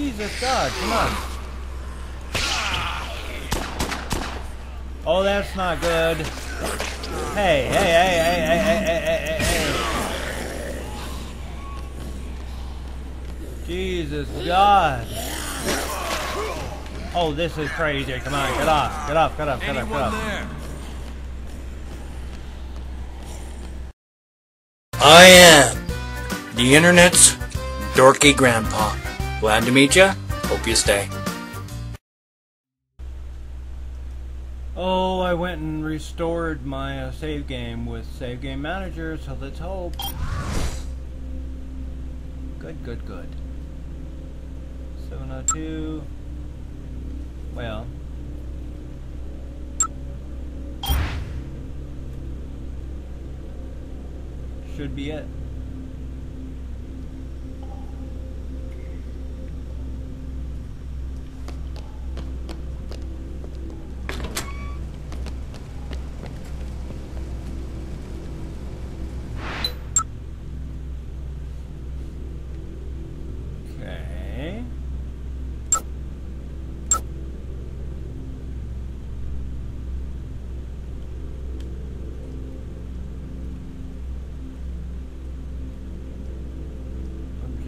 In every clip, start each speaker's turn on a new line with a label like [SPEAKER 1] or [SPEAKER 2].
[SPEAKER 1] Jesus God, come on. Oh, that's not good. Hey, hey, hey, hey, hey, hey, hey, hey, hey. Jesus God. Oh, this is crazy. Come on, get off, get off, get off, get off, get off.
[SPEAKER 2] there?
[SPEAKER 3] I am the internet's dorky grandpa. Glad to meet ya. Hope you stay.
[SPEAKER 1] Oh, I went and restored my uh, save game with Save Game Manager, so let's hope. Good, good, good. 702. Well. Should be it.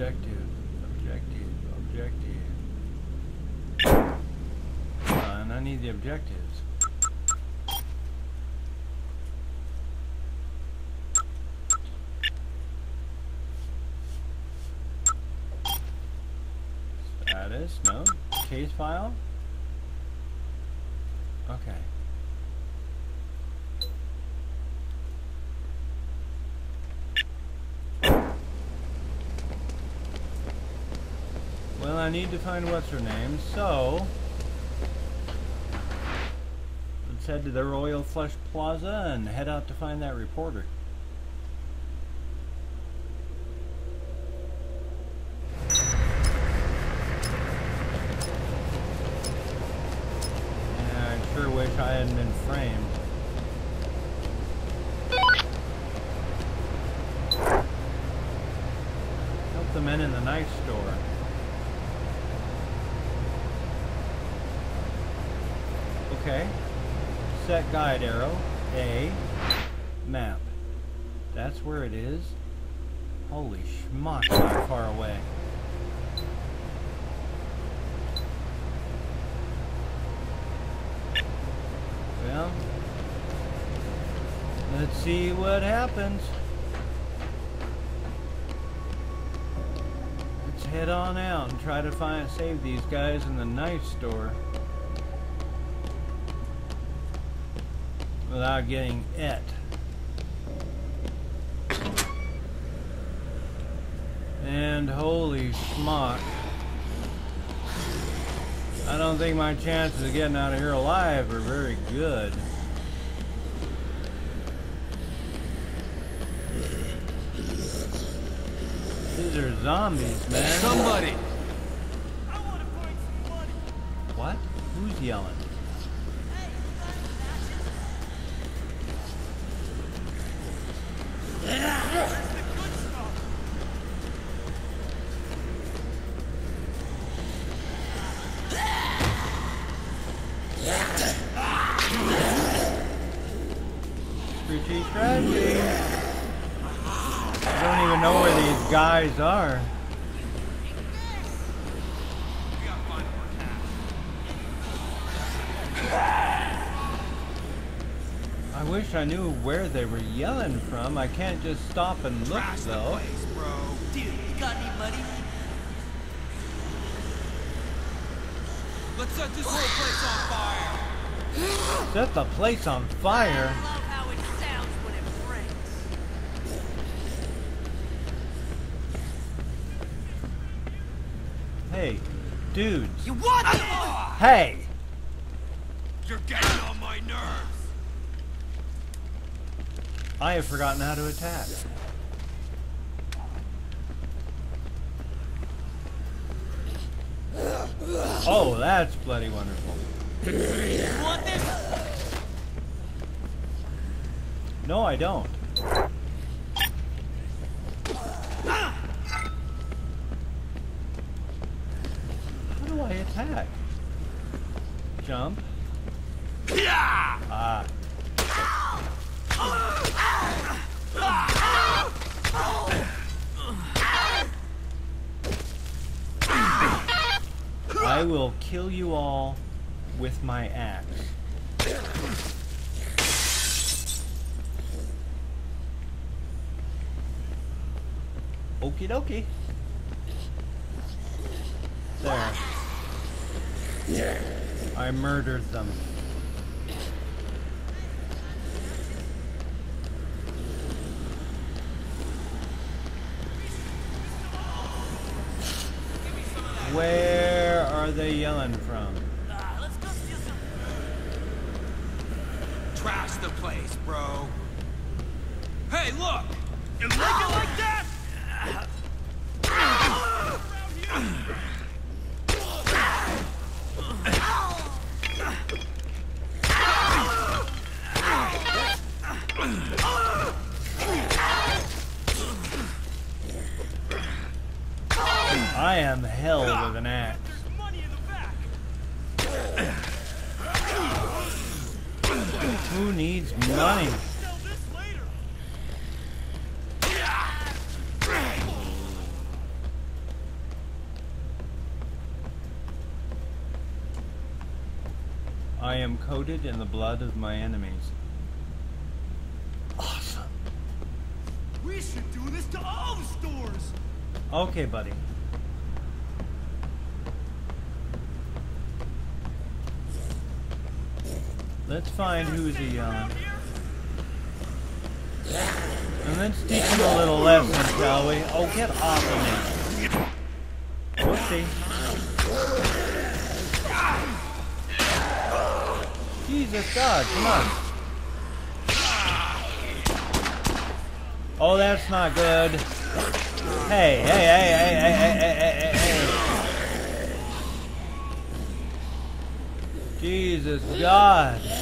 [SPEAKER 1] Objective, objective, objective. Uh, Come on, I need the objectives. Status, no. Case file? Okay. Well, I need to find what's her name, so let's head to the Royal Flush Plaza and head out to find that reporter. I sure wish I hadn't been framed. Help the men in the knife store. Okay. Set guide arrow. A. Map. That's where it is. Holy schmuck, not far away. Well, let's see what happens. Let's head on out and try to find save these guys in the knife store. Without getting it. And holy schmuck. I don't think my chances of getting out of here alive are very good. These are zombies, man.
[SPEAKER 2] Somebody!
[SPEAKER 1] What? Who's yelling? Even know where these guys are. I wish I knew where they were yelling from. I can't just stop and look though.
[SPEAKER 4] Dude, you got any money?
[SPEAKER 2] Let's set this whole place on fire!
[SPEAKER 1] Set the place on fire. Hey, dudes.
[SPEAKER 4] You what?
[SPEAKER 1] Hey!
[SPEAKER 2] You're getting on my nerves!
[SPEAKER 1] I have forgotten how to attack. Oh, that's bloody wonderful.
[SPEAKER 4] Want?
[SPEAKER 1] No, I don't. Attack. Jump.
[SPEAKER 2] Yeah!
[SPEAKER 1] Ah. I will kill you all with my axe. Okie dokie. There. I murdered them. Where are they yelling from?
[SPEAKER 4] Ah, let's go steal some.
[SPEAKER 2] Trash the place, bro. Hey, look! You like it like that?
[SPEAKER 1] Am hell with an axe.
[SPEAKER 2] There's money in the back.
[SPEAKER 1] Who needs money?
[SPEAKER 2] Sell this later.
[SPEAKER 1] I am coated in the blood of my enemies. Awesome.
[SPEAKER 2] We should do this to all the stores.
[SPEAKER 1] Okay, buddy. Let's find who's a yelling. Uh, and let's teach him a little lesson, shall we? Oh, get off of me. Whoopsie. Jesus God, come on. Oh, that's not good. Hey, hey, hey, hey, hey, hey, hey, hey, hey. Jesus God.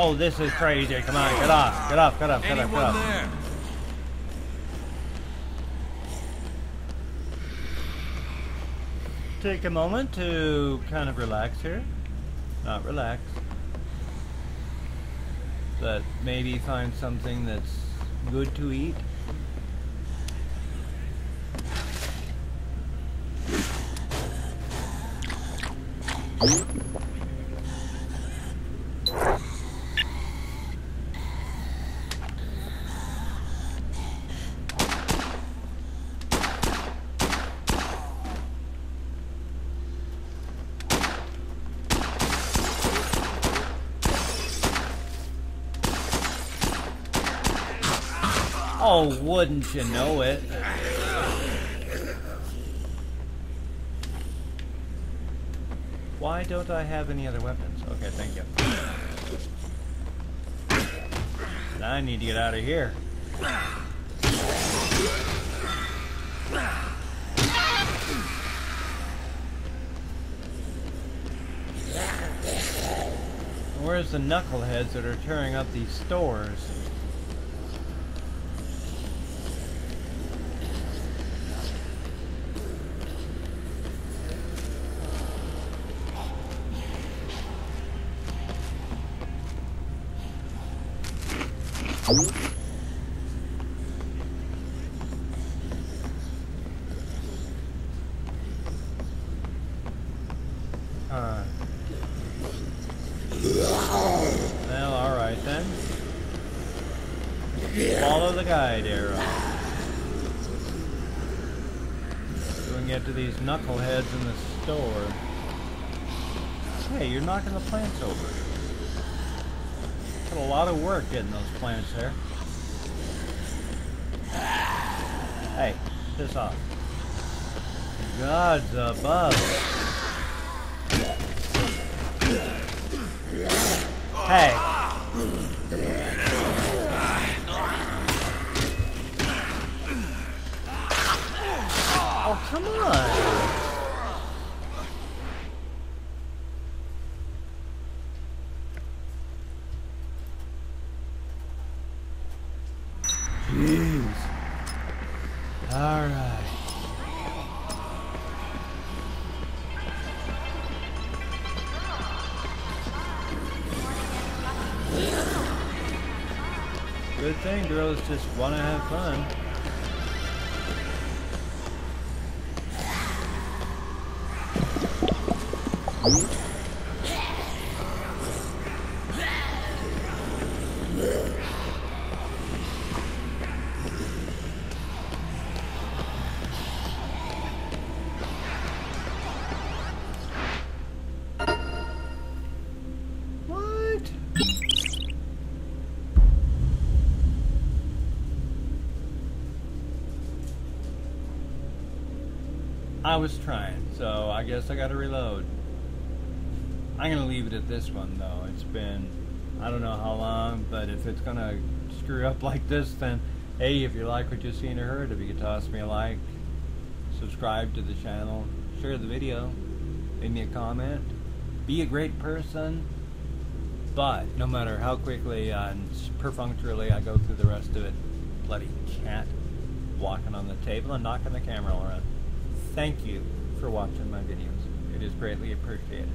[SPEAKER 1] Oh, this is crazy. Come on, get off, get off, get off, get off, get off.
[SPEAKER 2] there?
[SPEAKER 1] Take a moment to kind of relax here. Not relax. But maybe find something that's good to eat. Oh, wouldn't you know it? Why don't I have any other weapons? Okay, thank you. I need to get out of here. Where's the knuckleheads that are tearing up these stores? Alright then. Follow the guide arrow. Get to these knuckleheads in the store. Hey, you're knocking the plants over. A lot of work getting those plants there. Hey, piss off. Gods above. Hey. Oh, come on. Thing. Girls just want to have fun. What? I was trying, so I guess I gotta reload. I'm gonna leave it at this one though. It's been, I don't know how long, but if it's gonna screw up like this, then hey, if you like what you've seen or heard, if you could toss me a like, subscribe to the channel, share the video, leave me a comment, be a great person. But no matter how quickly and perfunctorily I go through the rest of it, bloody cat walking on the table and knocking the camera around. Thank you for watching my videos. It is greatly appreciated.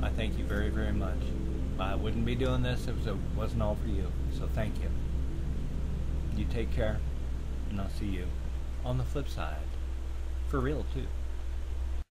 [SPEAKER 1] I thank you very, very much. I wouldn't be doing this if it wasn't all for you. So thank you. You take care, and I'll see you on the flip side. For real, too.